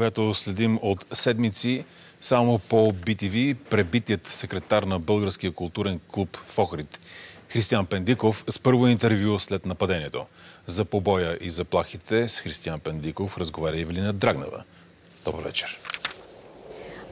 която следим от седмици само по BTV, пребитият секретар на Българския културен клуб в Охрид. Християн Пендиков с първо интервю след нападението. За побоя и заплахите с Християн Пендиков разговаря Евелина Драгнева. Добър вечер.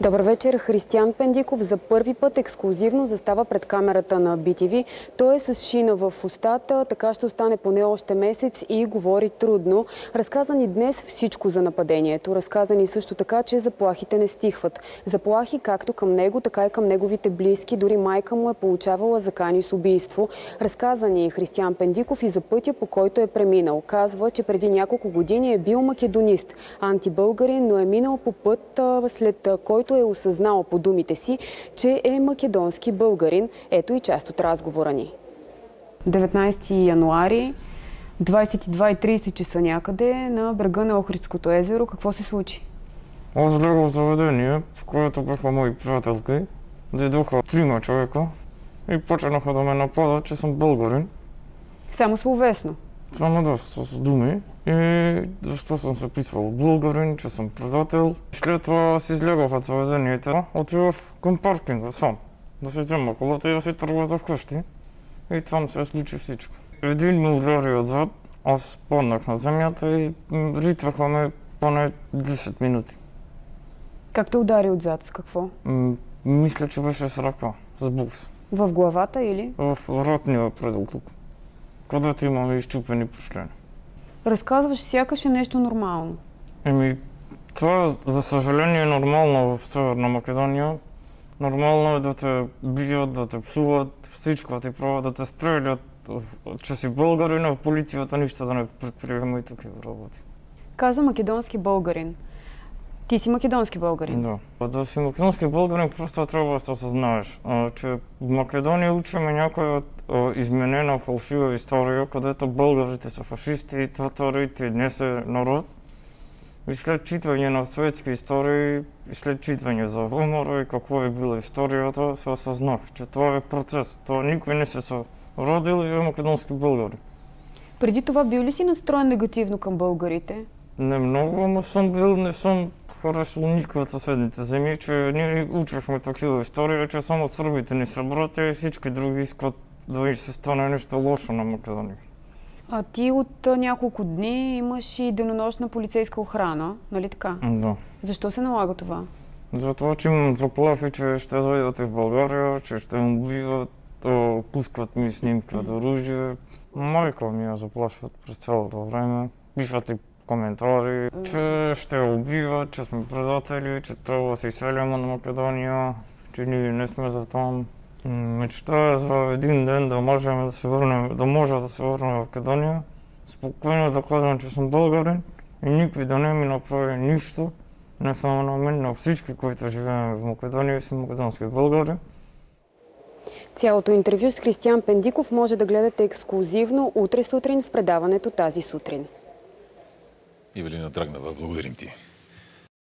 Добър вечер. Християн Пендиков за първи път ексклюзивно застава пред камерата на BTV. Той е с шина в устата, така ще остане поне още месец и говори трудно. Разказа ни днес всичко за нападението. Разказа ни също така, че заплахите не стихват. Заплахи както към него, така и към неговите близки. Дори майка му е получавала закани с убийство. Разказа ни Християн Пендиков и за пътя, по който е преминал. Казва, че преди няколко години е бил македонист, антибългарин, но е минал по път, след който който е осъзнал по думите си, че е македонски българин. Ето и част от разговора ни. 19 януари, 22.30 часа някъде на брега на Охридското езеро. Какво се случи? Аз влягам в заведение, в което бяха мои приятелки. Дойдоха трима човека и почнаха да ме нападат, че съм българин. Само словесно? Само да, с думи. И защо съм се писвал българин, че съм предател. След това си излягах от заведението, отивах към паркинга сам. Да си взема колата и да си тръгва за вкъщи. И там се случи всичко. Един ми удари отзад, аз паднах на земята и ритваха ме поне 10 минути. Как те удари отзад? С какво? М- мисля, че беше с ръка, с букс. В главата или? В ротния предел тук където имаме изчупени пръщени. Разказваш сякаш е нещо нормално. Еми, това за съжаление е нормално в Северна Македония. Нормално е да те бият, да те псуват, всичко ти пробват да те стрелят, че си българин, а в полицията нищо да не предприема и такива работи. Каза македонски българин. Ти си македонски българин. Да. Да си македонски българин просто трябва да се осъзнаеш, че в Македония учиме някоя изменена фалшива история, където българите са фашисти и татарите днес е народ. И след читване на светски истории, и след читване за умора и какво е била историята, се осъзнах, че това е процес. Това никой не се са родил и е македонски българи. Преди това бил ли си настроен негативно към българите? Не много, но съм бил, не съм харесал никой от съседните земи, че ние учвахме такива истории, че само сърбите ни са братя и всички други искат да се стане нещо лошо на Македония. А ти от няколко дни имаш и денонощна полицейска охрана, нали така? Да. Защо се налага това? Затова, че имам заплахи, че ще дойдат в България, че ще ме убиват, пускат ми снимки от оръжие. Майка ми я заплашват през цялото време. Пишат и коментари, че ще убиват, че сме предатели, че трябва да се изселяме на Македония, че ние не сме за там. Мечта е за един ден да можем да се върнем, да може да се върнем в Македония, спокойно да казвам, че съм българин и никой да не ми направи нищо, не само на мен, на всички, които живеем в Македония и сме македонски българи. Цялото интервю с Християн Пендиков може да гледате ексклюзивно утре сутрин в предаването тази сутрин. Ивелина Драгнева, благодарим ти.